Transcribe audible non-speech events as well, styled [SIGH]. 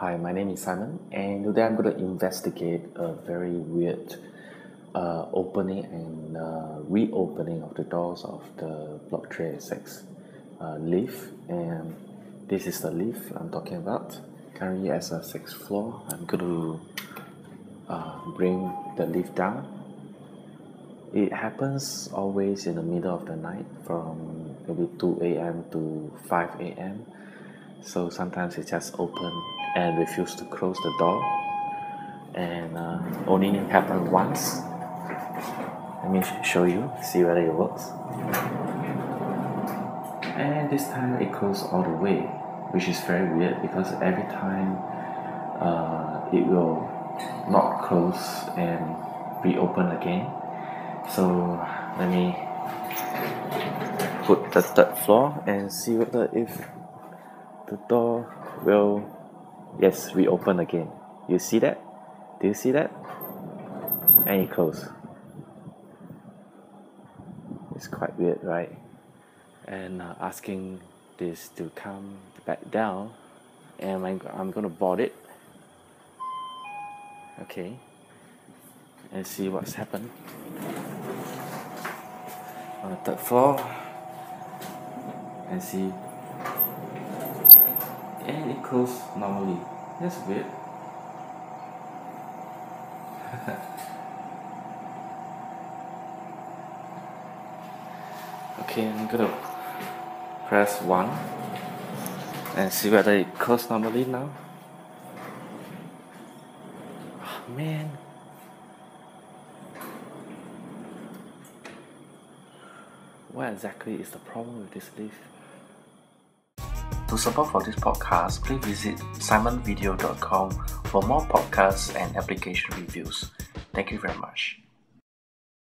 Hi, my name is Simon, and today I'm going to investigate a very weird uh, opening and uh, reopening of the doors of the Block 386 uh, lift. And this is the lift I'm talking about. Currently, as a sixth floor, I'm going to uh, bring the lift down. It happens always in the middle of the night from maybe 2 a.m. to 5 a.m. So sometimes it just open and refuse to close the door. And uh, only happened once. Let me show you see whether it works. And this time it closed all the way which is very weird because every time uh, it will not close and reopen again. So let me put the third floor and see whether if the door will yes reopen again. You see that? Do you see that? And it close? It's quite weird right? And uh, asking this to come back down and I'm, I'm gonna board it. Okay. And see what's happened. On the third floor. And see and it closed normally. That's weird. [LAUGHS] Okay I'm gonna press 1 and see whether it closed normally now. Oh, man. What exactly is the problem with this lift to support for this podcast, please visit simonvideo.com for more podcasts and application reviews. Thank you very much.